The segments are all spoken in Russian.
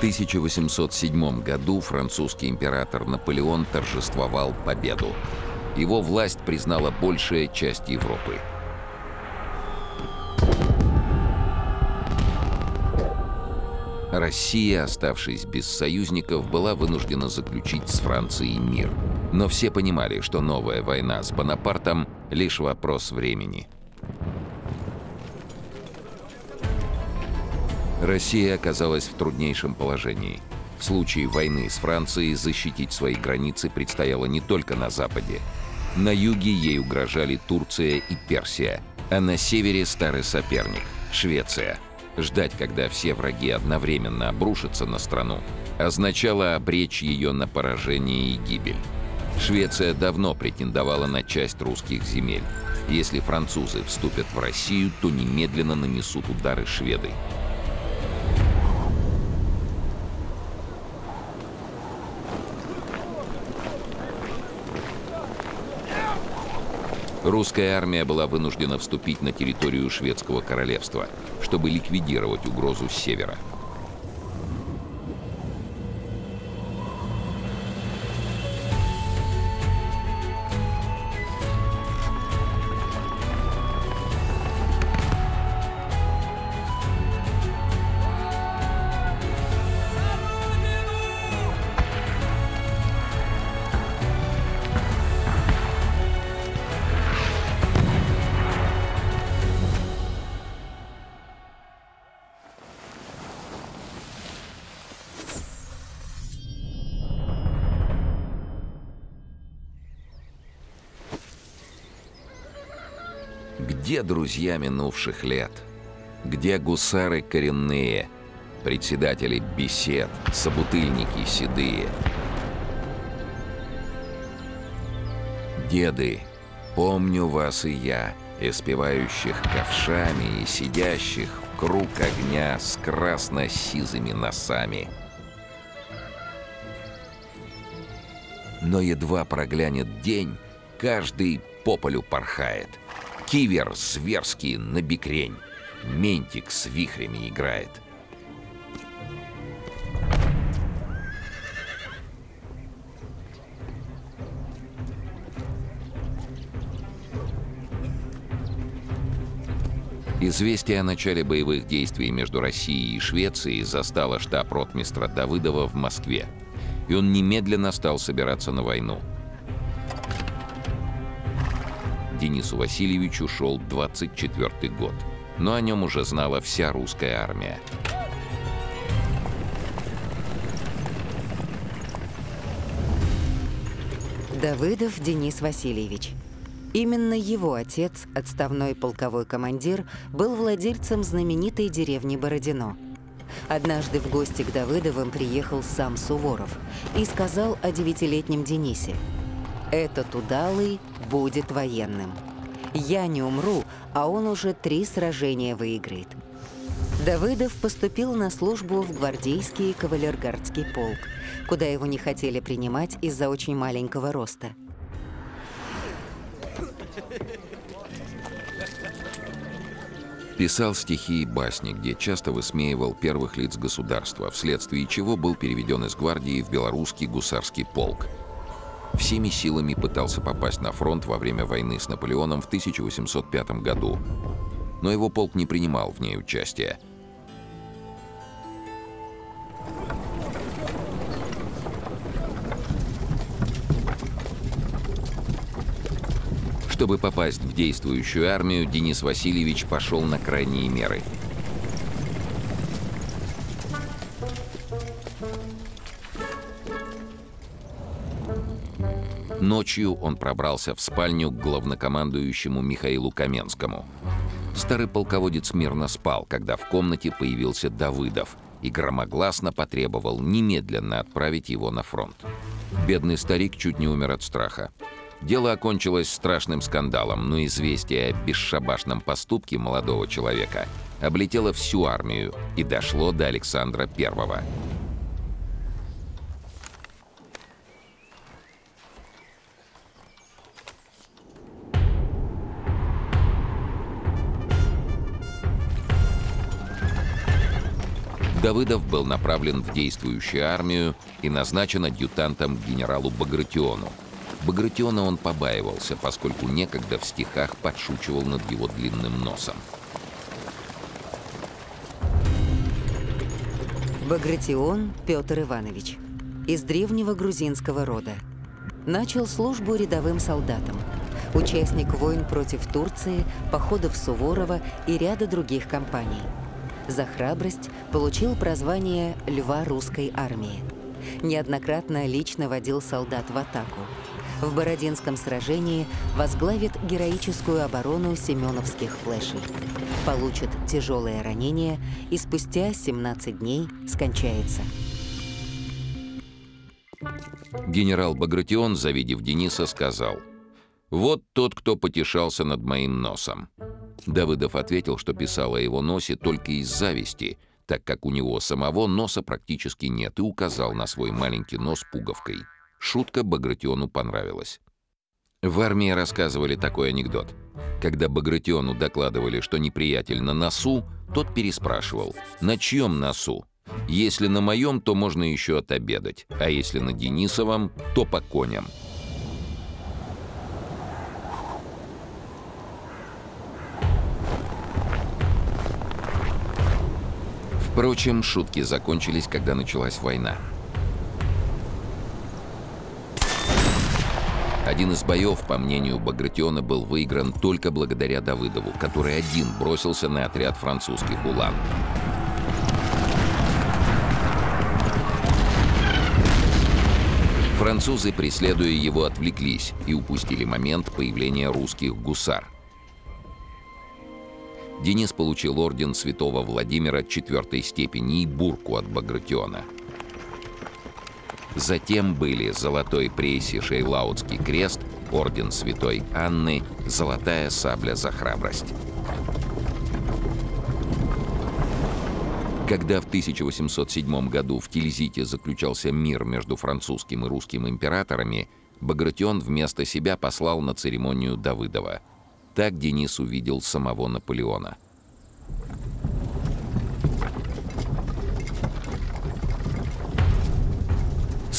1807 году французский император Наполеон торжествовал победу. Его власть признала большая часть Европы. Россия, оставшись без союзников, была вынуждена заключить с Францией мир. Но все понимали, что новая война с Бонапартом — лишь вопрос времени. Россия оказалась в труднейшем положении. В случае войны с Францией защитить свои границы предстояло не только на Западе. На юге ей угрожали Турция и Персия, а на севере старый соперник — Швеция — Ждать, когда все враги одновременно обрушатся на страну, означало обречь ее на поражение и гибель. Швеция давно претендовала на часть русских земель. Если французы вступят в Россию, то немедленно нанесут удары шведы. Русская армия была вынуждена вступить на территорию шведского королевства, чтобы ликвидировать угрозу с севера. Друзья минувших лет? Где гусары коренные, председатели бесед, собутыльники седые? Деды, помню вас и я, испевающих ковшами и сидящих в круг огня с красно-сизыми носами. Но едва проглянет день, каждый по полю порхает — Кивер зверский на бикрень. Ментик с вихрями играет. Известие о начале боевых действий между Россией и Швецией застало штаб ротмистра Давыдова в Москве, и он немедленно стал собираться на войну – Денису Васильевичу шел 24 год, но о нем уже знала вся русская армия. Давыдов Денис Васильевич. Именно его отец, отставной полковой командир, был владельцем знаменитой деревни Бородино. Однажды в гости к Давыдовым приехал сам Суворов и сказал о девятилетнем Денисе – этот удалый будет военным. Я не умру, а он уже три сражения выиграет. Давыдов поступил на службу в гвардейский кавалергардский полк, куда его не хотели принимать из-за очень маленького роста. Писал стихи и басни, где часто высмеивал первых лиц государства, вследствие чего был переведен из гвардии в белорусский гусарский полк – всеми силами пытался попасть на фронт во время войны с Наполеоном в 1805 году, но его полк не принимал в ней участия. Чтобы попасть в действующую армию, Денис Васильевич пошел на крайние меры – Ночью он пробрался в спальню к главнокомандующему Михаилу Каменскому. Старый полководец мирно спал, когда в комнате появился Давыдов и громогласно потребовал немедленно отправить его на фронт. Бедный старик чуть не умер от страха. Дело окончилось страшным скандалом, но известие о бесшабашном поступке молодого человека облетело всю армию и дошло до Александра Первого. Давыдов был направлен в действующую армию и назначен адъютантом генералу Багратиону. Багратиона он побаивался, поскольку некогда в стихах подшучивал над его длинным носом. Багратион Петр Иванович. Из древнего грузинского рода. Начал службу рядовым солдатом. Участник войн против Турции, походов Суворова и ряда других кампаний. За храбрость получил прозвание «Льва русской армии». Неоднократно лично водил солдат в атаку. В Бородинском сражении возглавит героическую оборону семеновских флешей. Получит тяжелое ранение и спустя 17 дней скончается. Генерал Багратион, завидев Дениса, сказал, «Вот тот, кто потешался над моим носом». Давыдов ответил, что писал о его носе только из зависти, так как у него самого носа практически нет, и указал на свой маленький нос пуговкой. Шутка Багратиону понравилась. В армии рассказывали такой анекдот. Когда Багратиону докладывали, что неприятель на носу, тот переспрашивал «На чьем носу?» Если на моем, то можно еще отобедать, а если на Денисовом, то по коням. Впрочем, шутки закончились, когда началась война. Один из боев, по мнению Багратиона, был выигран только благодаря Давыдову, который один бросился на отряд французских улан. Французы, преследуя его, отвлеклись и упустили момент появления русских гусар. Денис получил орден святого Владимира четвертой степени и бурку от Багратиона – Затем были золотой прессе Шейлаутский крест, орден Святой Анны, золотая сабля за храбрость. Когда в 1807 году в Тильзите заключался мир между французским и русским императорами, Багратион вместо себя послал на церемонию Давыдова. Так Денис увидел самого Наполеона –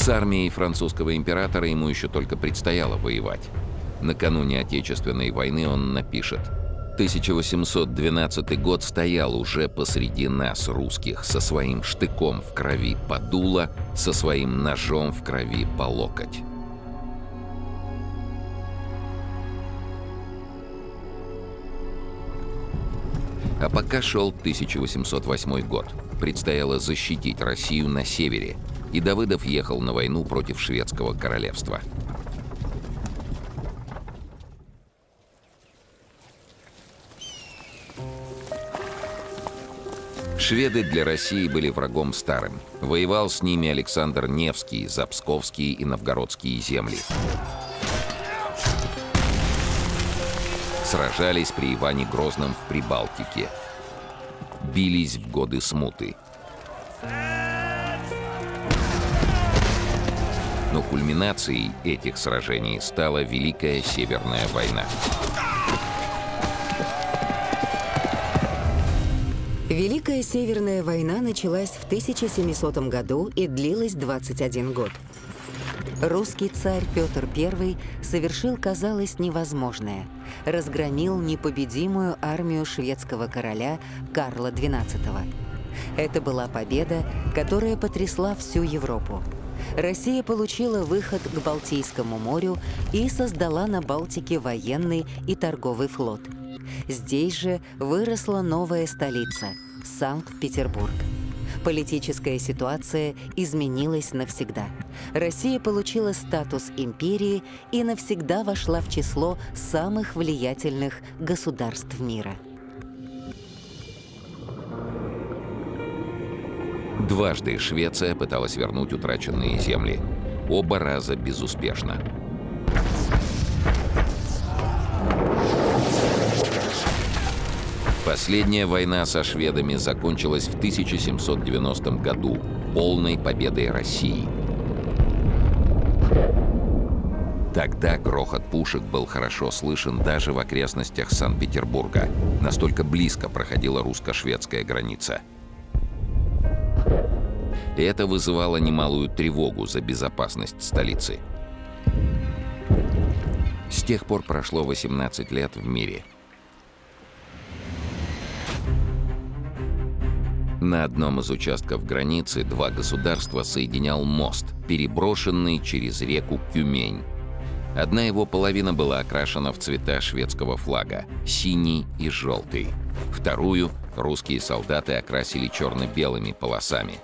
С армией французского императора ему еще только предстояло воевать. Накануне Отечественной войны он напишет 1812 год стоял уже посреди нас, русских, со своим штыком в крови по дуло, со своим ножом в крови по локоть. А пока шел 1808 год. Предстояло защитить Россию на севере – и Давыдов ехал на войну против шведского королевства. Шведы для России были врагом старым. Воевал с ними Александр Невский за Псковские и Новгородские земли. Сражались при Иване Грозном в Прибалтике. Бились в годы смуты. Но кульминацией этих сражений стала Великая Северная война. Великая Северная война началась в 1700 году и длилась 21 год. Русский царь Петр I совершил, казалось, невозможное. Разгромил непобедимую армию шведского короля Карла XII. Это была победа, которая потрясла всю Европу. Россия получила выход к Балтийскому морю и создала на Балтике военный и торговый флот. Здесь же выросла новая столица – Санкт-Петербург. Политическая ситуация изменилась навсегда. Россия получила статус империи и навсегда вошла в число самых влиятельных государств мира. Дважды Швеция пыталась вернуть утраченные земли. Оба раза безуспешно. Последняя война со шведами закончилась в 1790 году полной победой России. Тогда грохот пушек был хорошо слышен даже в окрестностях Санкт-Петербурга. Настолько близко проходила русско-шведская граница – это вызывало немалую тревогу за безопасность столицы. С тех пор прошло 18 лет в мире. На одном из участков границы два государства соединял мост, переброшенный через реку Кюмень. Одна его половина была окрашена в цвета шведского флага – синий и желтый. Вторую русские солдаты окрасили черно-белыми полосами,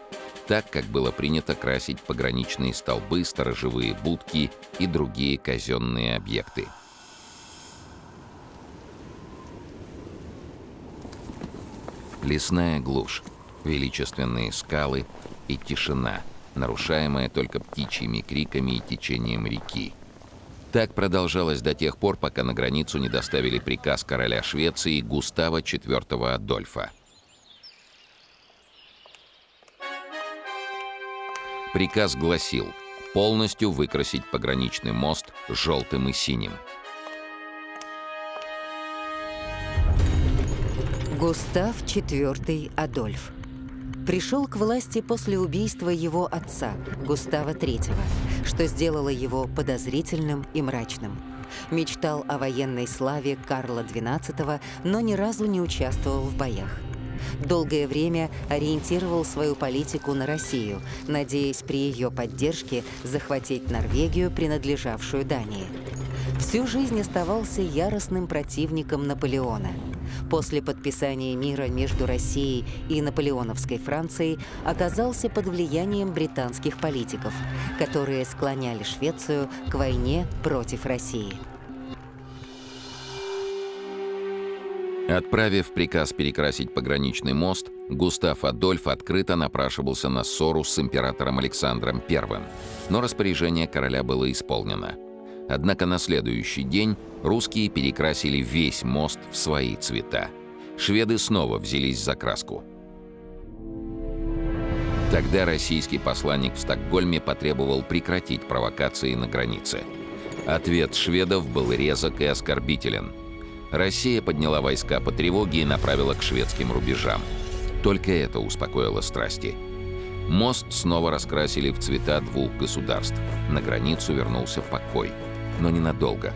так, как было принято красить пограничные столбы, сторожевые будки и другие казенные объекты. Лесная глушь, величественные скалы и тишина, нарушаемая только птичьими криками и течением реки – так продолжалось до тех пор, пока на границу не доставили приказ короля Швеции Густава IV Адольфа. Приказ гласил полностью выкрасить пограничный мост желтым и синим. Густав IV Адольф пришел к власти после убийства его отца, Густава III, что сделало его подозрительным и мрачным. Мечтал о военной славе Карла XII, но ни разу не участвовал в боях. Долгое время ориентировал свою политику на Россию, надеясь при ее поддержке захватить Норвегию, принадлежавшую Дании. Всю жизнь оставался яростным противником Наполеона – после подписания мира между Россией и наполеоновской Францией оказался под влиянием британских политиков, которые склоняли Швецию к войне против России. Отправив приказ перекрасить пограничный мост, Густав Адольф открыто напрашивался на ссору с императором Александром I. Но распоряжение короля было исполнено – Однако на следующий день русские перекрасили весь мост в свои цвета. Шведы снова взялись за краску. Тогда российский посланник в Стокгольме потребовал прекратить провокации на границе. Ответ шведов был резок и оскорбителен. Россия подняла войска по тревоге и направила к шведским рубежам. Только это успокоило страсти. Мост снова раскрасили в цвета двух государств. На границу вернулся покой – но ненадолго.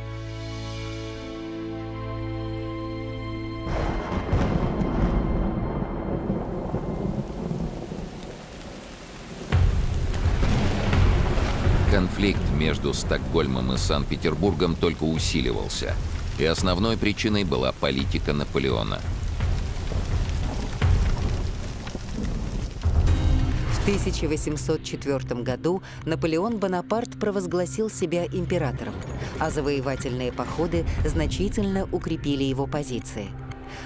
Конфликт между Стокгольмом и Санкт-Петербургом только усиливался, и основной причиной была политика Наполеона – 1804 году Наполеон Бонапарт провозгласил себя императором, а завоевательные походы значительно укрепили его позиции.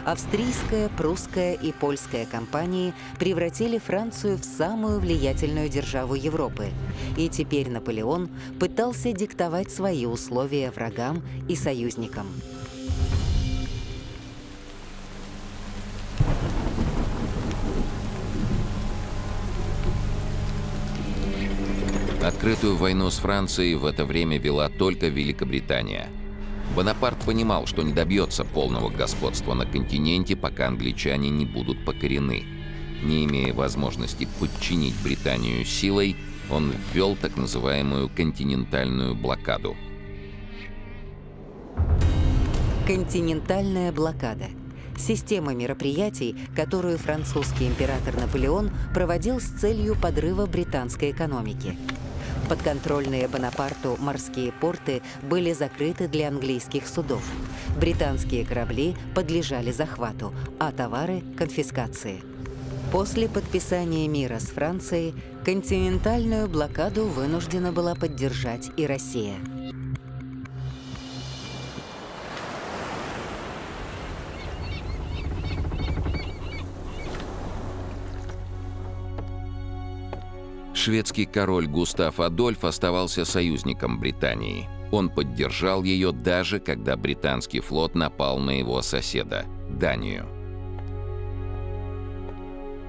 Австрийская, прусская и польская компании превратили Францию в самую влиятельную державу Европы, и теперь Наполеон пытался диктовать свои условия врагам и союзникам. Открытую войну с Францией в это время вела только Великобритания. Бонапарт понимал, что не добьется полного господства на континенте, пока англичане не будут покорены. Не имея возможности подчинить Британию силой, он ввел так называемую континентальную блокаду. Континентальная блокада – система мероприятий, которую французский император Наполеон проводил с целью подрыва британской экономики – Подконтрольные Бонапарту морские порты были закрыты для английских судов. Британские корабли подлежали захвату, а товары – конфискации. После подписания мира с Францией континентальную блокаду вынуждена была поддержать и Россия – Шведский король Густав Адольф оставался союзником Британии. Он поддержал ее даже когда британский флот напал на его соседа – Данию.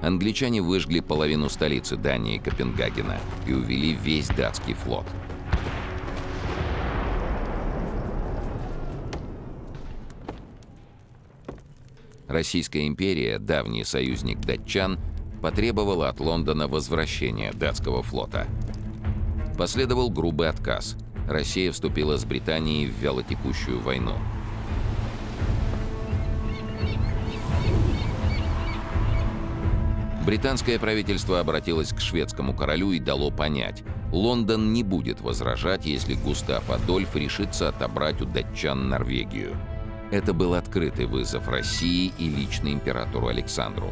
Англичане выжгли половину столицы Дании Копенгагена и увели весь датский флот. Российская империя, давний союзник датчан, потребовала от Лондона возвращения датского флота. Последовал грубый отказ. Россия вступила с Британией в вялотекущую войну. Британское правительство обратилось к шведскому королю и дало понять, Лондон не будет возражать, если Густав Адольф решится отобрать у датчан Норвегию. Это был открытый вызов России и лично императору Александру.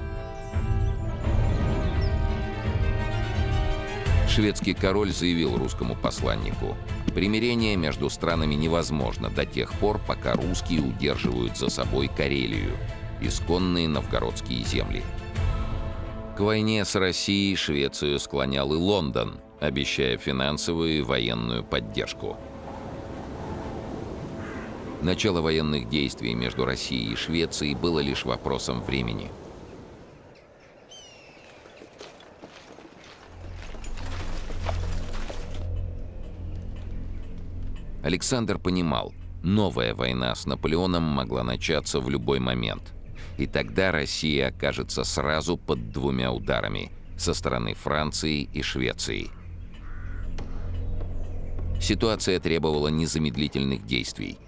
Шведский король заявил русскому посланнику, примирение между странами невозможно до тех пор, пока русские удерживают за собой Карелию, исконные новгородские земли. К войне с Россией Швецию склонял и Лондон, обещая финансовую и военную поддержку. Начало военных действий между Россией и Швецией было лишь вопросом времени. Александр понимал, новая война с Наполеоном могла начаться в любой момент. И тогда Россия окажется сразу под двумя ударами со стороны Франции и Швеции. Ситуация требовала незамедлительных действий.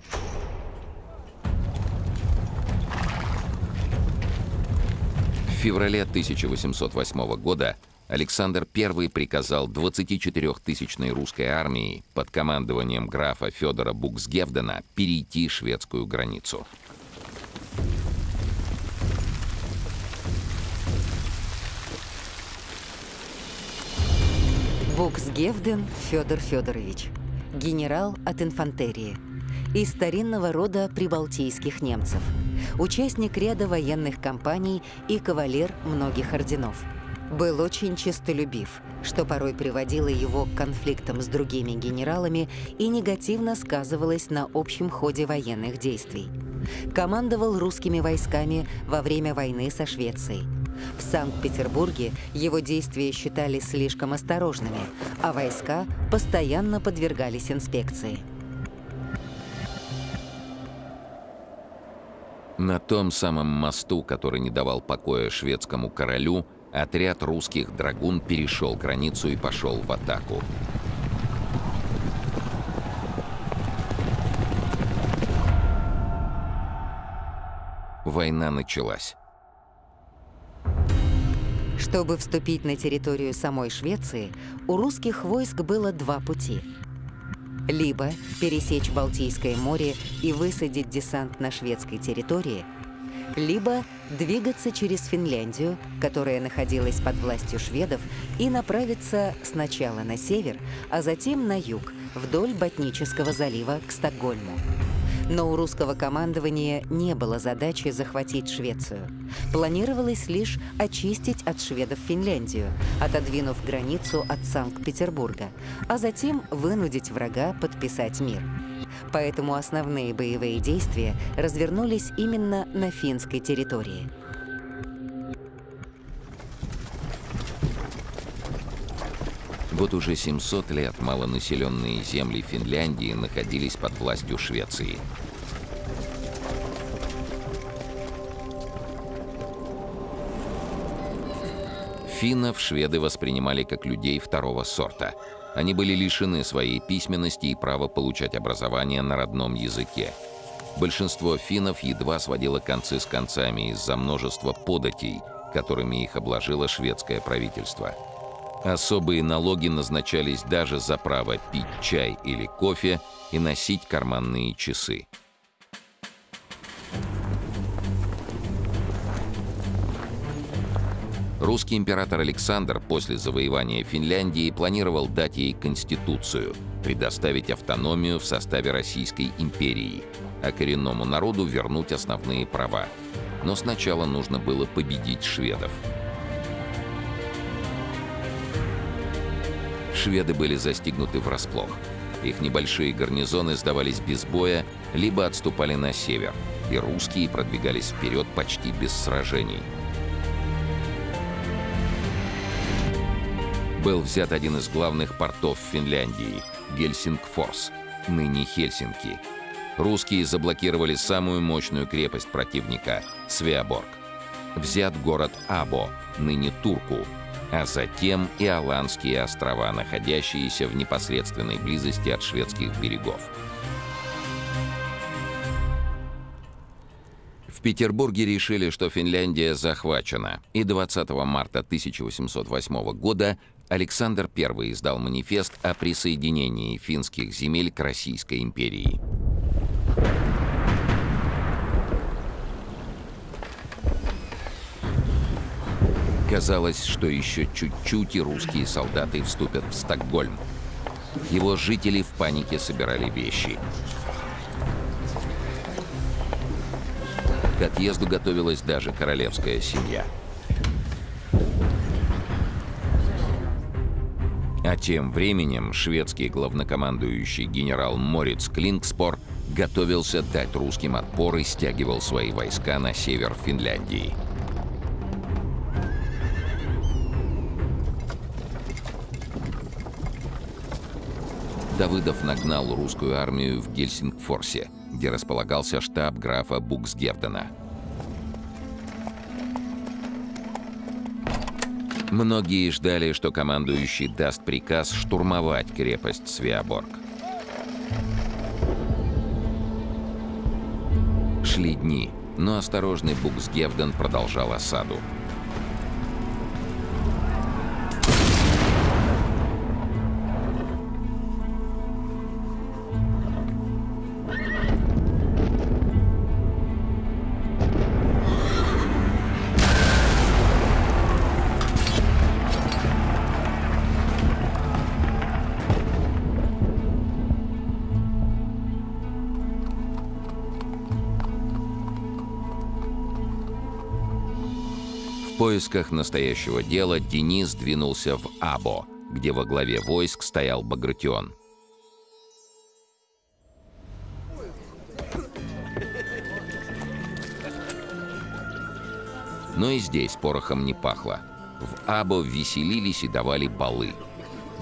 В феврале 1808 года Александр I приказал 24-тысячной русской армии под командованием графа Федора Буксгевдена перейти шведскую границу. Буксгевден Федор Федорович, генерал от инфантерии, из старинного рода прибалтийских немцев, участник ряда военных кампаний и кавалер многих орденов. Был очень честолюбив, что порой приводило его к конфликтам с другими генералами и негативно сказывалось на общем ходе военных действий. Командовал русскими войсками во время войны со Швецией – в Санкт-Петербурге его действия считали слишком осторожными, а войска постоянно подвергались инспекции. На том самом мосту, который не давал покоя шведскому королю, отряд русских драгун перешел границу и пошел в атаку. Война началась. Чтобы вступить на территорию самой Швеции, у русских войск было два пути. Либо пересечь Балтийское море и высадить десант на шведской территории, либо двигаться через Финляндию, которая находилась под властью шведов, и направиться сначала на север, а затем на юг, вдоль Ботнического залива к Стокгольму. Но у русского командования не было задачи захватить Швецию. Планировалось лишь очистить от шведов Финляндию, отодвинув границу от Санкт-Петербурга, а затем вынудить врага подписать мир. Поэтому основные боевые действия развернулись именно на финской территории. Вот уже 700 лет малонаселенные земли Финляндии находились под властью Швеции. Финнов шведы воспринимали как людей второго сорта. Они были лишены своей письменности и права получать образование на родном языке. Большинство финнов едва сводило концы с концами из-за множества податей, которыми их обложило шведское правительство – Особые налоги назначались даже за право пить чай или кофе и носить карманные часы. Русский император Александр после завоевания Финляндии планировал дать ей конституцию, предоставить автономию в составе Российской империи, а коренному народу вернуть основные права. Но сначала нужно было победить шведов – шведы были застигнуты врасплох. Их небольшие гарнизоны сдавались без боя, либо отступали на север, и русские продвигались вперед почти без сражений. Был взят один из главных портов Финляндии – Гельсингфорс, ныне Хельсинки. Русские заблокировали самую мощную крепость противника – Свеоборг. Взят город Або, ныне Турку, а затем и Аланские острова, находящиеся в непосредственной близости от шведских берегов. В Петербурге решили, что Финляндия захвачена, и 20 марта 1808 года Александр I издал манифест о присоединении финских земель к Российской империи. Казалось, что еще чуть-чуть и русские солдаты вступят в Стокгольм. Его жители в панике собирали вещи. К отъезду готовилась даже королевская семья. А тем временем шведский главнокомандующий генерал Мориц Клингспор готовился дать русским отпор и стягивал свои войска на север Финляндии. Давыдов нагнал русскую армию в Гельсингфорсе, где располагался штаб графа Буксгевдена. Многие ждали, что командующий даст приказ штурмовать крепость Свеоборг. Шли дни, но осторожный Буксгевден продолжал осаду. Поисках настоящего дела Денис двинулся в Або, где во главе войск стоял Багратион. Но и здесь порохом не пахло. В Або веселились и давали балы.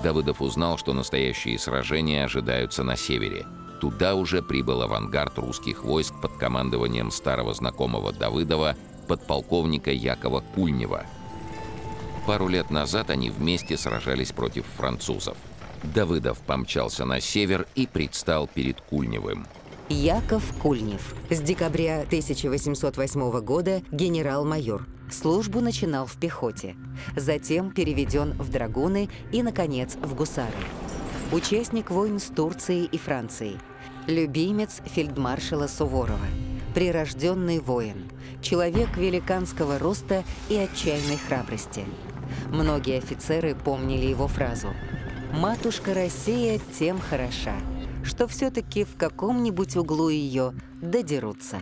Давыдов узнал, что настоящие сражения ожидаются на севере. Туда уже прибыл авангард русских войск под командованием старого знакомого Давыдова подполковника Якова Кульнева. Пару лет назад они вместе сражались против французов. Давыдов помчался на север и предстал перед Кульневым. Яков Кульнев. С декабря 1808 года генерал-майор. Службу начинал в пехоте. Затем переведен в драгуны и, наконец, в гусары. Участник войн с Турцией и Францией. Любимец фельдмаршала Суворова. Прирожденный воин человек великанского роста и отчаянной храбрости. Многие офицеры помнили его фразу «Матушка Россия тем хороша, что все-таки в каком-нибудь углу ее додерутся».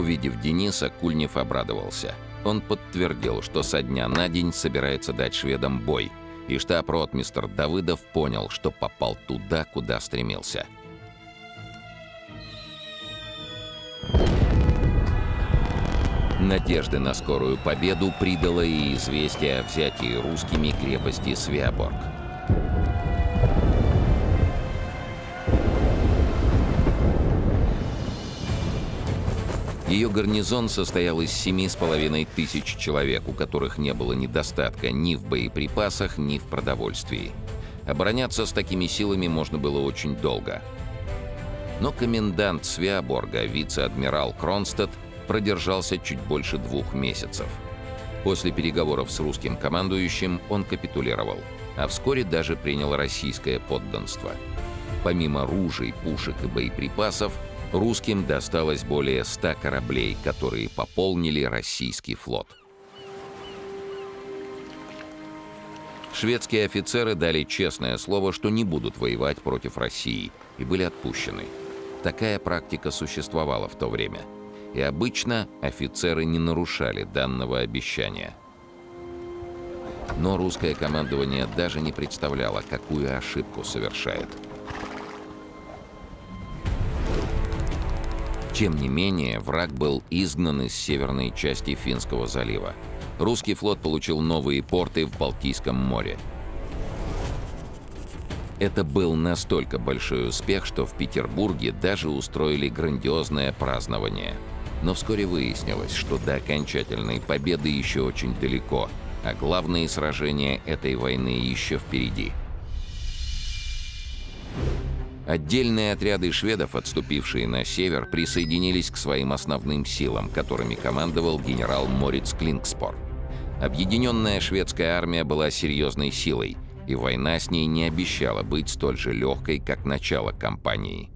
Увидев Дениса, Кульнев обрадовался. Он подтвердил, что со дня на день собирается дать шведам бой, и штаб-ротмистр Давыдов понял, что попал туда, куда стремился. Надежды на скорую победу придало и известие о взятии русскими крепости Свеоборг. Ее гарнизон состоял из семи с половиной тысяч человек, у которых не было недостатка ни в боеприпасах, ни в продовольствии. Обороняться с такими силами можно было очень долго. Но комендант Свеоборга, вице-адмирал Кронстадт, продержался чуть больше двух месяцев. После переговоров с русским командующим он капитулировал, а вскоре даже принял российское подданство. Помимо ружей, пушек и боеприпасов – Русским досталось более 100 кораблей, которые пополнили российский флот. Шведские офицеры дали честное слово, что не будут воевать против России, и были отпущены. Такая практика существовала в то время. И обычно офицеры не нарушали данного обещания. Но русское командование даже не представляло, какую ошибку совершает – Тем не менее, враг был изгнан из северной части Финского залива. Русский флот получил новые порты в Балтийском море. Это был настолько большой успех, что в Петербурге даже устроили грандиозное празднование. Но вскоре выяснилось, что до окончательной победы еще очень далеко, а главные сражения этой войны еще впереди. Отдельные отряды шведов, отступившие на север, присоединились к своим основным силам, которыми командовал генерал Мориц Клингспор. Объединенная шведская армия была серьезной силой, и война с ней не обещала быть столь же легкой, как начало кампании.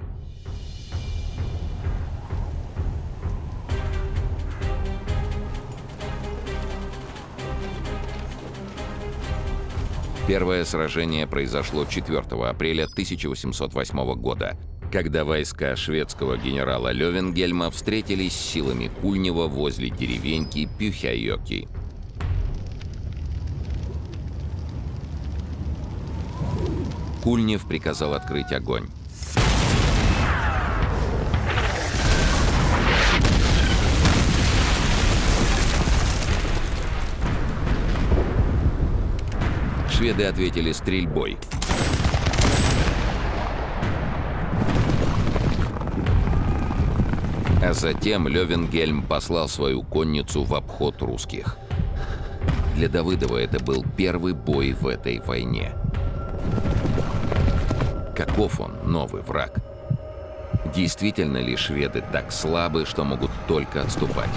Первое сражение произошло 4 апреля 1808 года, когда войска шведского генерала Левенгельма встретились с силами Кульнева возле деревеньки Пюхяйоки. Кульнев приказал открыть огонь. Шведы ответили стрельбой. А затем Левенгельм послал свою конницу в обход русских. Для Давыдова это был первый бой в этой войне. Каков он, новый враг? Действительно ли шведы так слабы, что могут только отступать?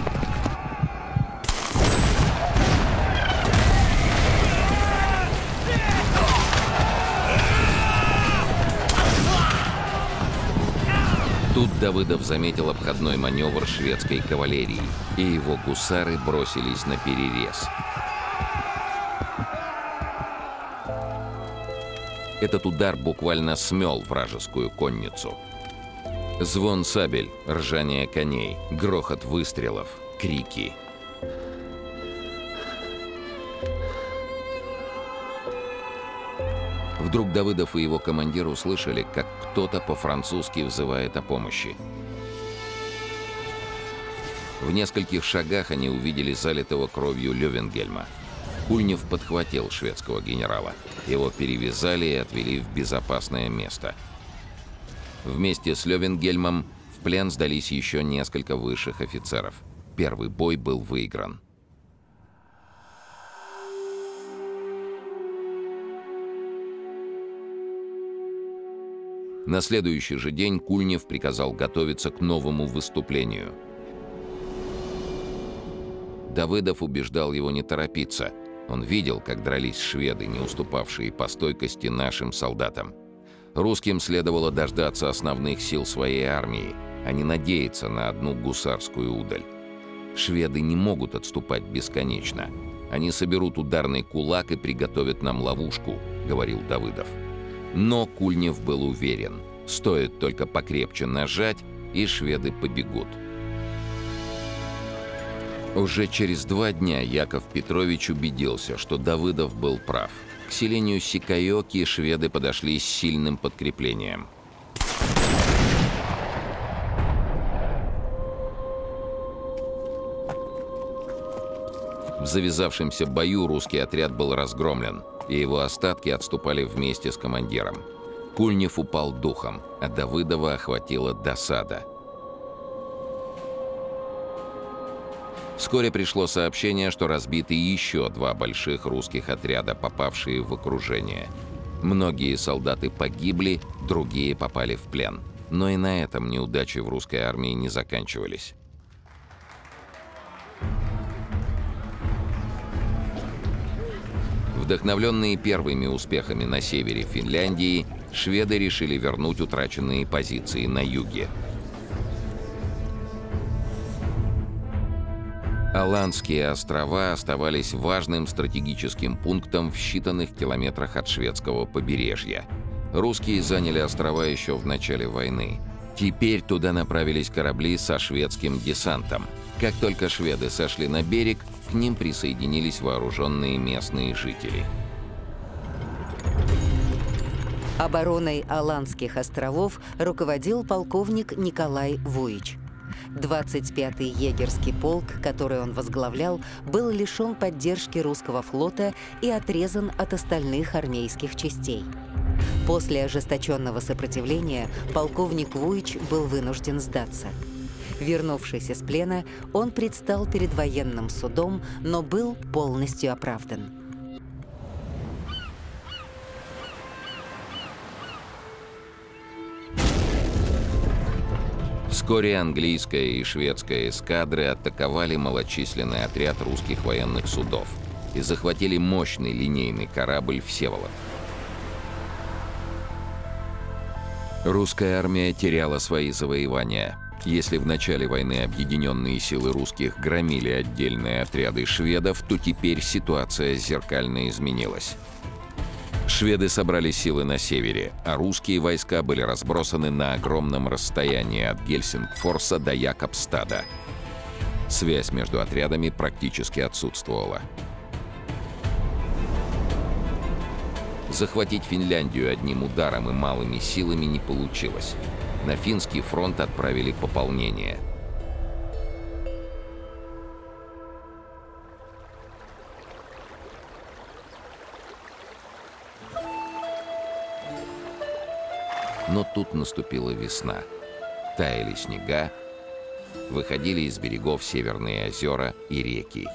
Давыдов заметил обходной маневр шведской кавалерии, и его гусары бросились на перерез. Этот удар буквально смел вражескую конницу. Звон сабель, ржание коней, грохот выстрелов, крики — Вдруг Давыдов и его командир услышали, как кто-то по-французски взывает о помощи. В нескольких шагах они увидели залитого кровью Левенгельма. Кульнев подхватил шведского генерала. Его перевязали и отвели в безопасное место. Вместе с Левенгельмом в плен сдались еще несколько высших офицеров. Первый бой был выигран. На следующий же день Кульнев приказал готовиться к новому выступлению. Давыдов убеждал его не торопиться. Он видел, как дрались шведы, не уступавшие по стойкости нашим солдатам. Русским следовало дождаться основных сил своей армии, а не надеяться на одну гусарскую удаль. Шведы не могут отступать бесконечно. Они соберут ударный кулак и приготовят нам ловушку, говорил Давыдов. Но Кульнев был уверен, стоит только покрепче нажать, и шведы побегут. Уже через два дня Яков Петрович убедился, что Давыдов был прав. К селению Сикайоки шведы подошли с сильным подкреплением. В завязавшемся бою русский отряд был разгромлен – и его остатки отступали вместе с командиром. Кульнев упал духом, а Давыдова охватила досада. Вскоре пришло сообщение, что разбиты еще два больших русских отряда, попавшие в окружение. Многие солдаты погибли, другие попали в плен. Но и на этом неудачи в русской армии не заканчивались. Вдохновленные первыми успехами на севере Финляндии, шведы решили вернуть утраченные позиции на юге. Аландские острова оставались важным стратегическим пунктом в считанных километрах от шведского побережья. Русские заняли острова еще в начале войны. Теперь туда направились корабли со шведским десантом. Как только шведы сошли на берег, к ним присоединились вооруженные местные жители. Обороной Аландских островов руководил полковник Николай Вуич. 25-й егерский полк, который он возглавлял, был лишен поддержки русского флота и отрезан от остальных армейских частей. После ожесточенного сопротивления полковник Вуич был вынужден сдаться. Вернувшись из плена, он предстал перед военным судом, но был полностью оправдан. Вскоре английская и шведская эскадры атаковали малочисленный отряд русских военных судов и захватили мощный линейный корабль «Всеволод». Русская армия теряла свои завоевания. Если в начале войны объединенные силы русских громили отдельные отряды шведов, то теперь ситуация зеркально изменилась. Шведы собрали силы на севере, а русские войска были разбросаны на огромном расстоянии от Гельсингфорса до Якобстада. Связь между отрядами практически отсутствовала. Захватить Финляндию одним ударом и малыми силами не получилось. На финский фронт отправили пополнение. Но тут наступила весна. Таяли снега, выходили из берегов северные озера и реки.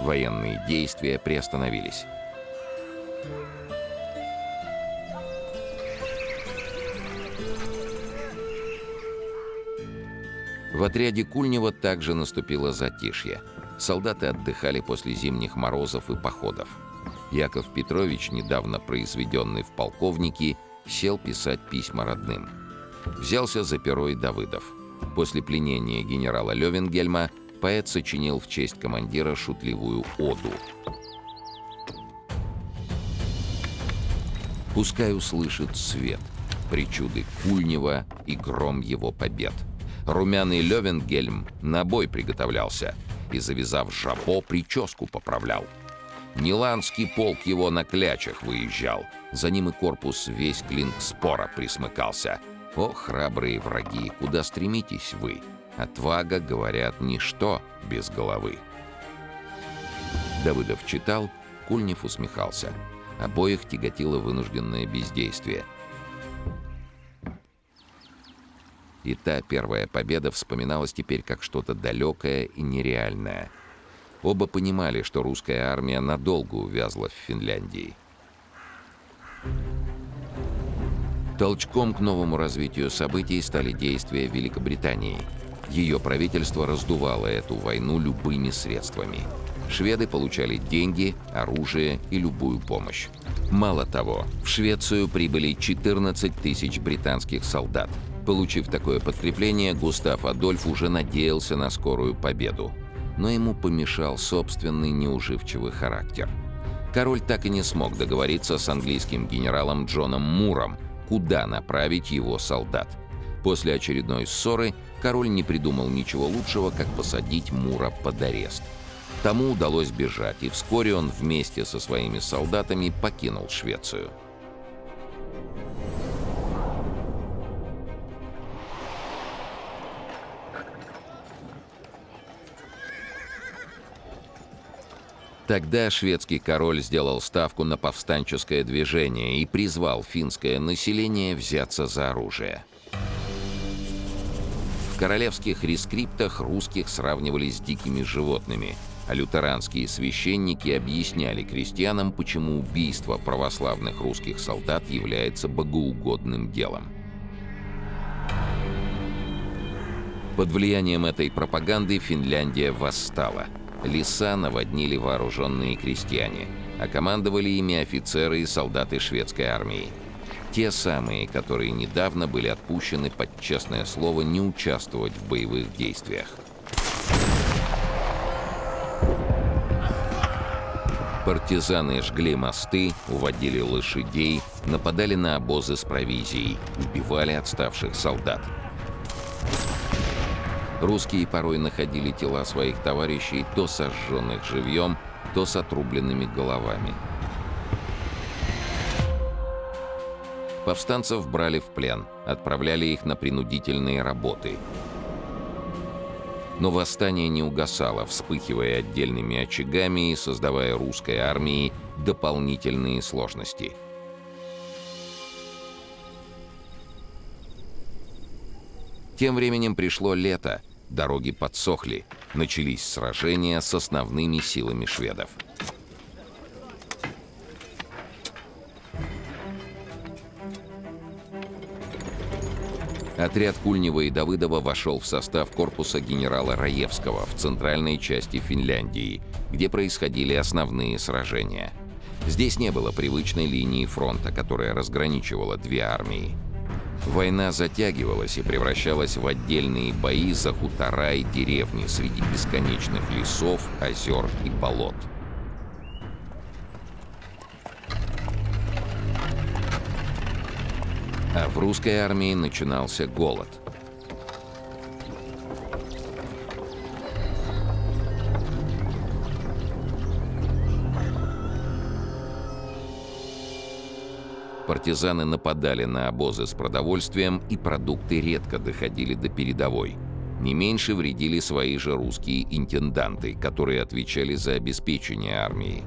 Военные действия приостановились. В отряде Кульнева также наступило затишье. Солдаты отдыхали после зимних морозов и походов. Яков Петрович, недавно произведенный в полковники, сел писать письма родным. Взялся за перо и Давыдов. После пленения генерала Левенгельма поэт сочинил в честь командира шутливую оду. Пускай услышит свет, причуды Кульнева и гром его побед. Румяный Левенгельм на бой приготовлялся и, завязав жабо, прическу поправлял. Ниландский полк его на клячах выезжал. За ним и корпус весь клинк спора присмыкался. О, храбрые враги, куда стремитесь вы? Отвага, говорят, ничто без головы. Давыдов читал, Кульнев усмехался. Обоих тяготило вынужденное бездействие. И та первая победа вспоминалась теперь как что-то далекое и нереальное. Оба понимали, что русская армия надолго увязла в Финляндии. Толчком к новому развитию событий стали действия Великобритании. Ее правительство раздувало эту войну любыми средствами – Шведы получали деньги, оружие и любую помощь. Мало того, в Швецию прибыли 14 тысяч британских солдат. Получив такое подкрепление, Густав Адольф уже надеялся на скорую победу. Но ему помешал собственный неуживчивый характер. Король так и не смог договориться с английским генералом Джоном Муром, куда направить его солдат. После очередной ссоры король не придумал ничего лучшего, как посадить Мура под арест – Тому удалось бежать, и вскоре он вместе со своими солдатами покинул Швецию. Тогда шведский король сделал ставку на повстанческое движение и призвал финское население взяться за оружие. В королевских рескриптах русских сравнивали с дикими животными – а лютеранские священники объясняли крестьянам, почему убийство православных русских солдат является богоугодным делом. Под влиянием этой пропаганды Финляндия восстала. Леса наводнили вооруженные крестьяне, а командовали ими офицеры и солдаты шведской армии. Те самые, которые недавно были отпущены под честное слово не участвовать в боевых действиях. Партизаны жгли мосты, уводили лошадей, нападали на обозы с провизией, убивали отставших солдат. Русские порой находили тела своих товарищей то сожженных живьем, то с отрубленными головами. Повстанцев брали в плен, отправляли их на принудительные работы. Но восстание не угасало, вспыхивая отдельными очагами и создавая русской армии дополнительные сложности. Тем временем пришло лето, дороги подсохли, начались сражения с основными силами шведов. Отряд Кульнева и Давыдова вошел в состав корпуса генерала Раевского в центральной части Финляндии, где происходили основные сражения. Здесь не было привычной линии фронта, которая разграничивала две армии. Война затягивалась и превращалась в отдельные бои за хутора и деревни среди бесконечных лесов, озер и болот. А в русской армии начинался голод. Партизаны нападали на обозы с продовольствием, и продукты редко доходили до передовой. Не меньше вредили свои же русские интенданты, которые отвечали за обеспечение армии.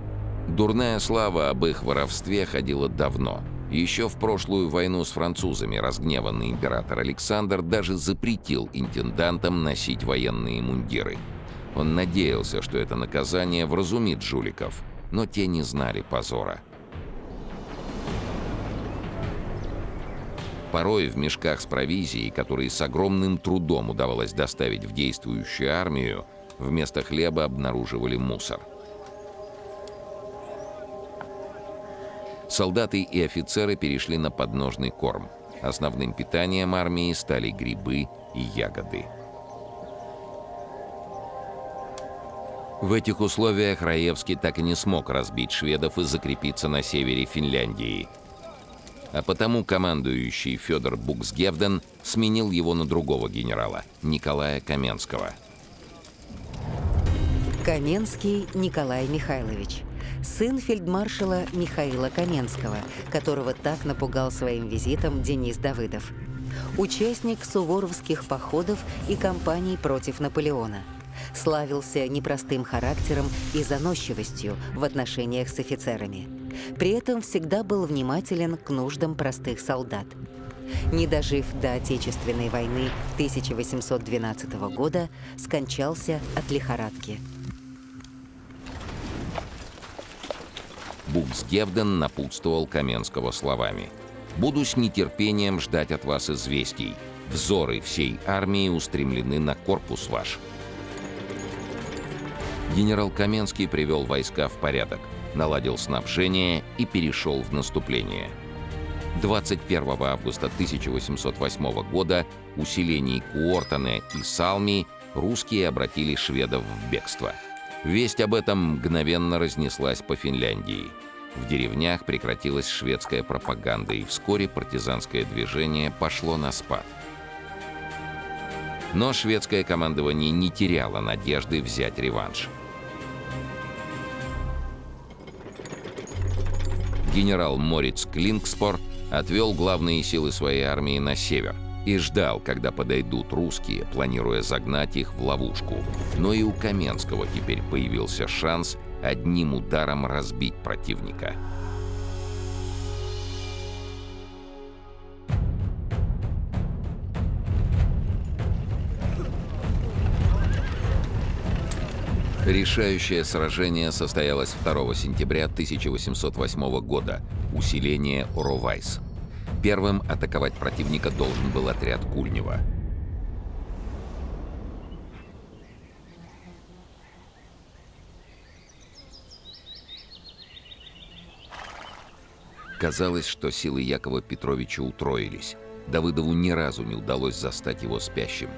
Дурная слава об их воровстве ходила давно – еще в прошлую войну с французами разгневанный император Александр даже запретил интендантам носить военные мундиры. Он надеялся, что это наказание вразумит жуликов, но те не знали позора. Порой в мешках с провизией, которые с огромным трудом удавалось доставить в действующую армию, вместо хлеба обнаруживали мусор – солдаты и офицеры перешли на подножный корм. Основным питанием армии стали грибы и ягоды. В этих условиях Раевский так и не смог разбить шведов и закрепиться на севере Финляндии. А потому командующий Федор Буксгевден сменил его на другого генерала, Николая Каменского. Каменский Николай Михайлович – сын фельдмаршала Михаила Каменского, которого так напугал своим визитом Денис Давыдов. Участник суворовских походов и кампаний против Наполеона. Славился непростым характером и заносчивостью в отношениях с офицерами. При этом всегда был внимателен к нуждам простых солдат. Не дожив до Отечественной войны 1812 года, скончался от лихорадки. Буксгевден напутствовал Каменского словами. «Буду с нетерпением ждать от вас известий. Взоры всей армии устремлены на корпус ваш». Генерал Каменский привел войска в порядок, наладил снабжение и перешел в наступление. 21 августа 1808 года у селений Куортане и Салми русские обратили шведов в бегство. Весть об этом мгновенно разнеслась по Финляндии – в деревнях прекратилась шведская пропаганда, и вскоре партизанское движение пошло на спад. Но шведское командование не теряло надежды взять реванш. Генерал Мориц Клинкспор отвел главные силы своей армии на север и ждал, когда подойдут русские, планируя загнать их в ловушку. Но и у Каменского теперь появился шанс одним ударом разбить противника. Решающее сражение состоялось 2 сентября 1808 года, усиление Оровайс. Первым атаковать противника должен был отряд Кульнева – Казалось, что силы Якова Петровича утроились. Давыдову ни разу не удалось застать его спящим.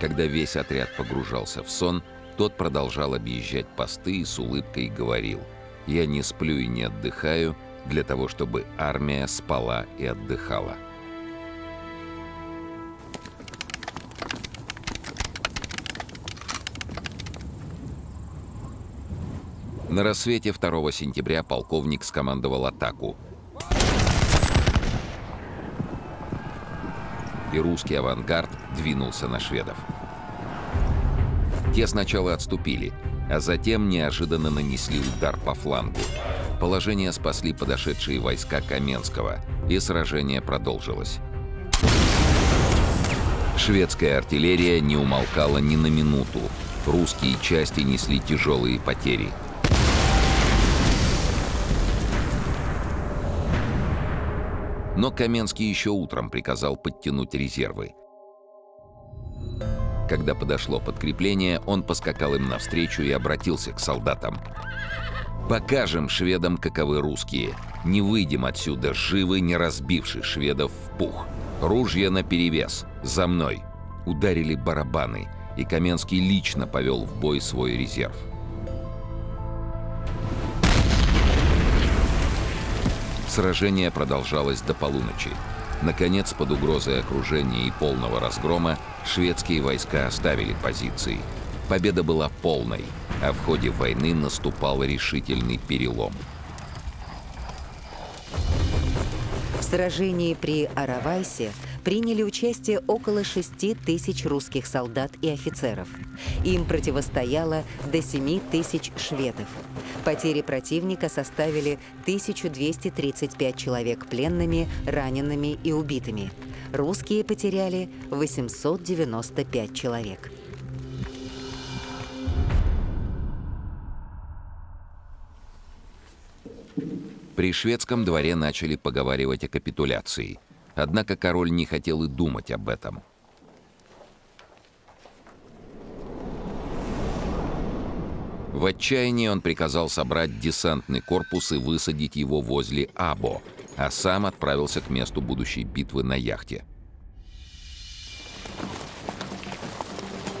Когда весь отряд погружался в сон, тот продолжал объезжать посты и с улыбкой говорил «Я не сплю и не отдыхаю для того, чтобы армия спала и отдыхала». На рассвете 2 сентября полковник скомандовал атаку – и русский авангард двинулся на шведов. Те сначала отступили, а затем неожиданно нанесли удар по флангу. Положение спасли подошедшие войска Каменского, и сражение продолжилось. Шведская артиллерия не умолкала ни на минуту. Русские части несли тяжелые потери. Но Каменский еще утром приказал подтянуть резервы. Когда подошло подкрепление, он поскакал им навстречу и обратился к солдатам. «Покажем шведам, каковы русские. Не выйдем отсюда живы, не разбивши шведов в пух. Ружья наперевес. За мной!» Ударили барабаны, и Каменский лично повел в бой свой резерв. Сражение продолжалось до полуночи. Наконец, под угрозой окружения и полного разгрома, шведские войска оставили позиции. Победа была полной, а в ходе войны наступал решительный перелом. В сражении при Аравайсе приняли участие около 6 тысяч русских солдат и офицеров. Им противостояло до 7 тысяч шведов. Потери противника составили 1235 человек пленными, ранеными и убитыми. Русские потеряли 895 человек. При шведском дворе начали поговаривать о капитуляции. Однако король не хотел и думать об этом. В отчаянии он приказал собрать десантный корпус и высадить его возле Або, а сам отправился к месту будущей битвы на яхте.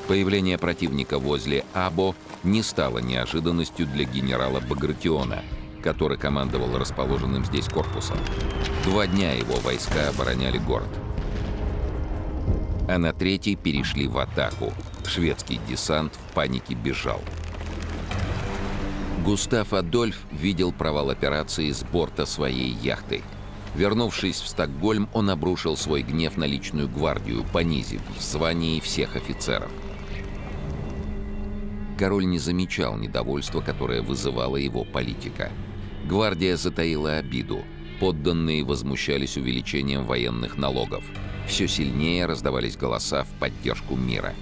Появление противника возле Або не стало неожиданностью для генерала Багратиона, который командовал расположенным здесь корпусом. Два дня его войска обороняли город. А на третий перешли в атаку. Шведский десант в панике бежал. Густав Адольф видел провал операции с борта своей яхты. Вернувшись в Стокгольм, он обрушил свой гнев на личную гвардию, понизив в звании всех офицеров. Король не замечал недовольства, которое вызывала его политика. Гвардия затаила обиду. Подданные возмущались увеличением военных налогов. Все сильнее раздавались голоса в поддержку мира.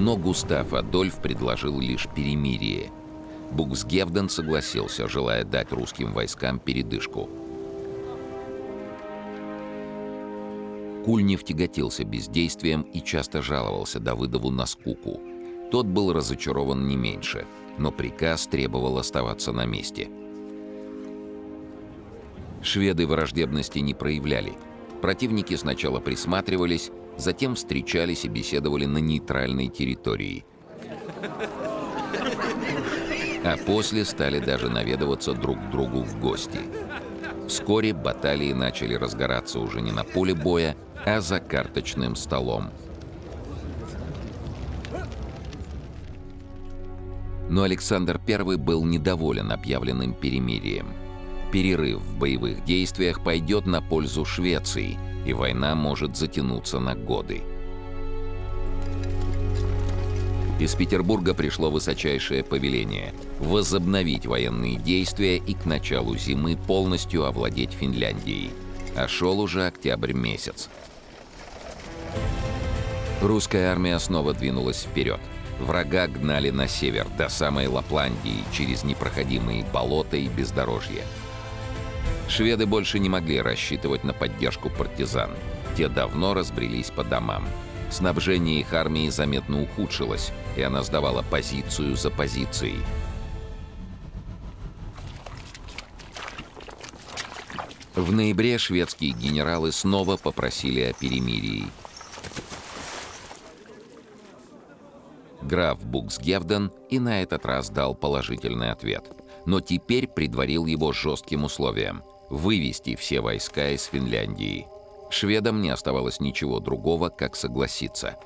Но Густав Адольф предложил лишь перемирие. Буксгевден согласился, желая дать русским войскам передышку. Кульнев тяготился бездействием и часто жаловался Давыдову на скуку. Тот был разочарован не меньше, но приказ требовал оставаться на месте. Шведы враждебности не проявляли. Противники сначала присматривались, затем встречались и беседовали на нейтральной территории. А после стали даже наведываться друг к другу в гости. Вскоре баталии начали разгораться уже не на поле боя, а за карточным столом. Но Александр I был недоволен объявленным перемирием. Перерыв в боевых действиях пойдет на пользу Швеции – и война может затянуться на годы. Из Петербурга пришло высочайшее повеление – возобновить военные действия и к началу зимы полностью овладеть Финляндией. А шел уже октябрь месяц. Русская армия снова двинулась вперед. Врага гнали на север, до самой Лапландии, через непроходимые болота и бездорожья. Шведы больше не могли рассчитывать на поддержку партизан. Те давно разбрелись по домам. Снабжение их армии заметно ухудшилось, и она сдавала позицию за позицией. В ноябре шведские генералы снова попросили о перемирии. Граф Буксгевден и на этот раз дал положительный ответ, но теперь предварил его жестким условием – вывести все войска из Финляндии. Шведам не оставалось ничего другого, как согласиться.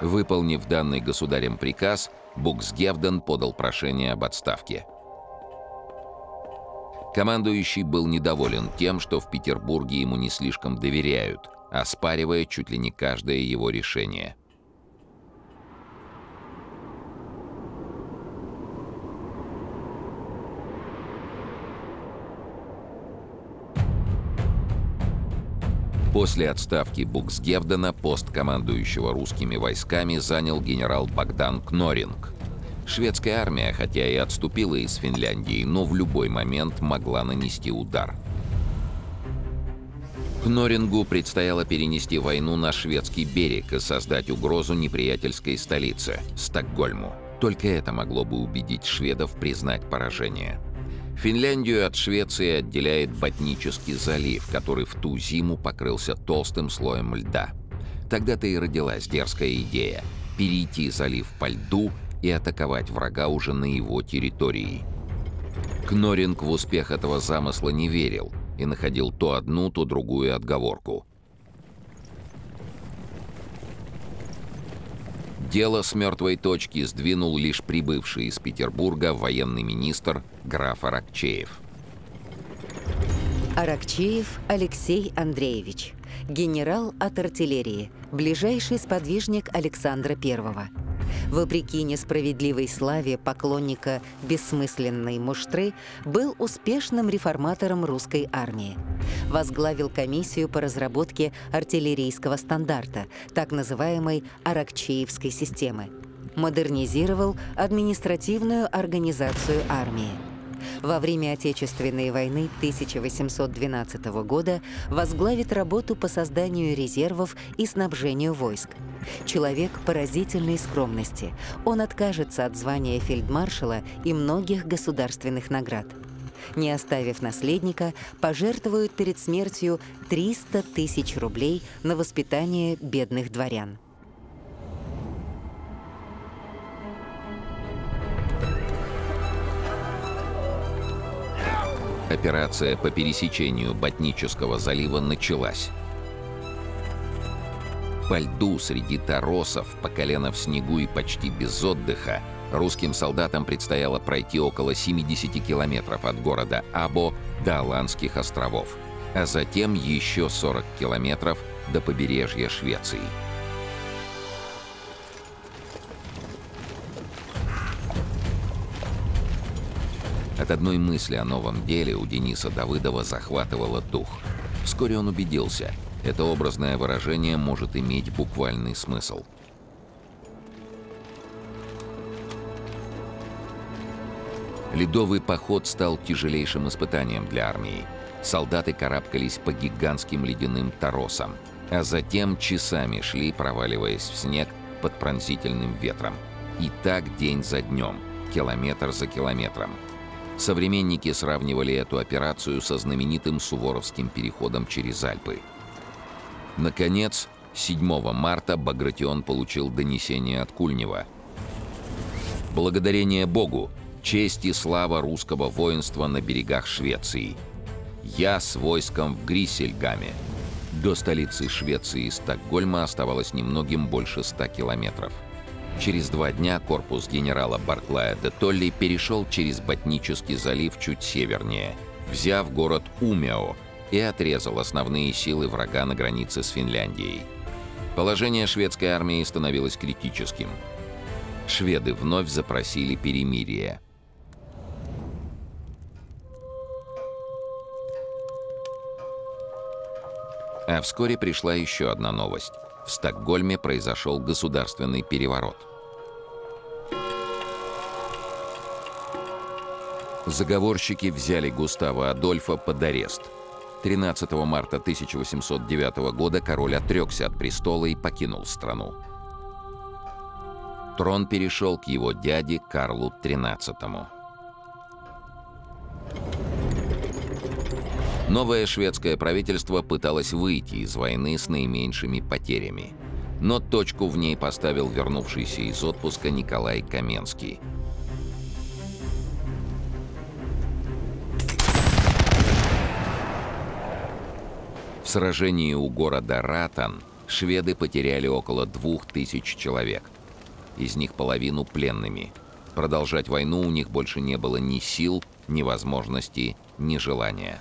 Выполнив данный государем приказ, Буксгевден подал прошение об отставке. Командующий был недоволен тем, что в Петербурге ему не слишком доверяют, оспаривая чуть ли не каждое его решение – После отставки Буксгевдена пост командующего русскими войсками занял генерал Богдан Кноринг. Шведская армия, хотя и отступила из Финляндии, но в любой момент могла нанести удар. Кнорингу предстояло перенести войну на шведский берег и создать угрозу неприятельской столице – Стокгольму. Только это могло бы убедить шведов признать поражение. Финляндию от Швеции отделяет Ботнический залив, который в ту зиму покрылся толстым слоем льда. Тогда-то и родилась дерзкая идея – перейти залив по льду и атаковать врага уже на его территории. Кноринг в успех этого замысла не верил и находил то одну, то другую отговорку – Дело с мертвой точки сдвинул лишь прибывший из Петербурга военный министр граф Аракчеев. Аракчеев Алексей Андреевич, генерал от артиллерии, ближайший сподвижник Александра I. Вопреки несправедливой славе поклонника бессмысленной муштры, был успешным реформатором русской армии возглавил комиссию по разработке артиллерийского стандарта, так называемой Аракчеевской системы. Модернизировал административную организацию армии. Во время Отечественной войны 1812 года возглавит работу по созданию резервов и снабжению войск. Человек поразительной скромности. Он откажется от звания фельдмаршала и многих государственных наград не оставив наследника, пожертвуют перед смертью 300 тысяч рублей на воспитание бедных дворян. Операция по пересечению Ботнического залива началась. По льду среди торосов, по колено в снегу и почти без отдыха Русским солдатам предстояло пройти около 70 километров от города Або до Аландских островов, а затем еще 40 километров до побережья Швеции. От одной мысли о новом деле у Дениса Давыдова захватывало дух. Вскоре он убедился, это образное выражение может иметь буквальный смысл – Ледовый поход стал тяжелейшим испытанием для армии. Солдаты карабкались по гигантским ледяным торосам, а затем часами шли, проваливаясь в снег под пронзительным ветром. И так день за днем, километр за километром. Современники сравнивали эту операцию со знаменитым Суворовским переходом через Альпы. Наконец, 7 марта Багратион получил донесение от Кульнева. «Благодарение Богу, честь и слава русского воинства на берегах Швеции. Я с войском в Гриссельгаме. До столицы Швеции Стокгольма оставалось немногим больше ста километров. Через два дня корпус генерала Барклая де Толли перешел через Ботнический залив чуть севернее, взяв город Умео и отрезал основные силы врага на границе с Финляндией. Положение шведской армии становилось критическим. Шведы вновь запросили перемирие – А вскоре пришла еще одна новость. В Стокгольме произошел государственный переворот. Заговорщики взяли Густава Адольфа под арест. 13 марта 1809 года король отрекся от престола и покинул страну. Трон перешел к его дяде Карлу XIII. Новое шведское правительство пыталось выйти из войны с наименьшими потерями. Но точку в ней поставил вернувшийся из отпуска Николай Каменский. В сражении у города Ратан шведы потеряли около двух тысяч человек. из них половину пленными. Продолжать войну у них больше не было ни сил, ни возможности, ни желания.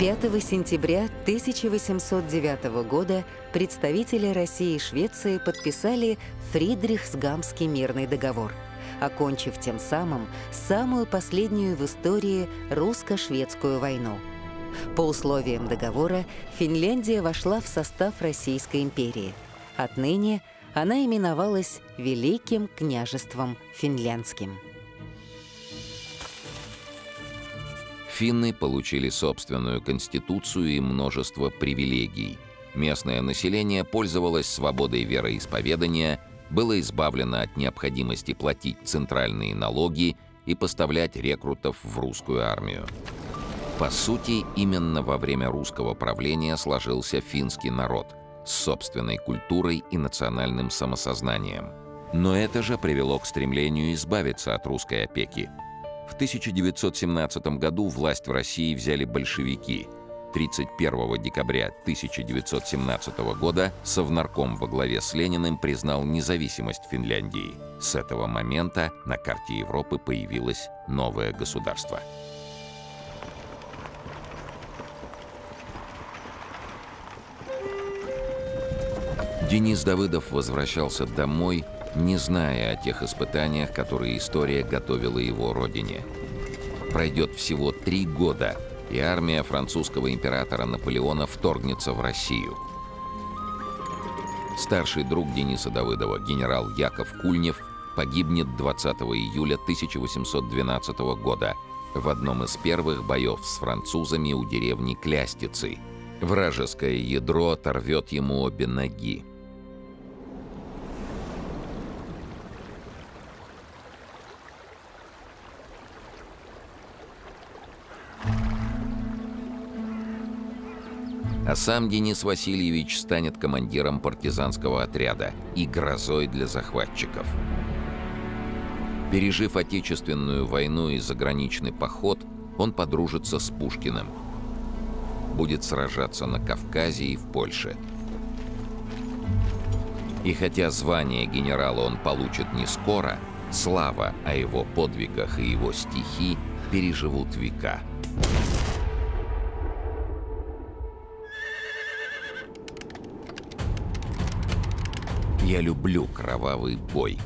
5 сентября 1809 года представители России и Швеции подписали Фридрихсгамский мирный договор, окончив тем самым самую последнюю в истории русско-шведскую войну. По условиям договора Финляндия вошла в состав Российской империи. Отныне она именовалась Великим княжеством Финляндским. Финны получили собственную конституцию и множество привилегий. Местное население пользовалось свободой вероисповедания, было избавлено от необходимости платить центральные налоги и поставлять рекрутов в русскую армию. По сути, именно во время русского правления сложился финский народ с собственной культурой и национальным самосознанием. Но это же привело к стремлению избавиться от русской опеки – в 1917 году власть в России взяли большевики. 31 декабря 1917 года Совнарком во главе с Лениным признал независимость Финляндии. С этого момента на карте Европы появилось новое государство. Денис Давыдов возвращался домой не зная о тех испытаниях, которые история готовила его родине. Пройдет всего три года, и армия французского императора Наполеона вторгнется в Россию. Старший друг Дениса Давыдова, генерал Яков Кульнев, погибнет 20 июля 1812 года в одном из первых боев с французами у деревни Клястицы. Вражеское ядро оторвет ему обе ноги. А сам Денис Васильевич станет командиром партизанского отряда и грозой для захватчиков. Пережив Отечественную войну и заграничный поход, он подружится с Пушкиным. Будет сражаться на Кавказе и в Польше. И хотя звание генерала он получит не скоро, слава о его подвигах и его стихи переживут века. Я люблю кровавый бой.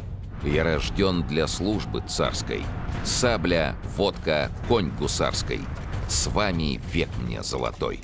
Я рожден для службы царской. Сабля, водка, конь гусарской. С вами век мне золотой.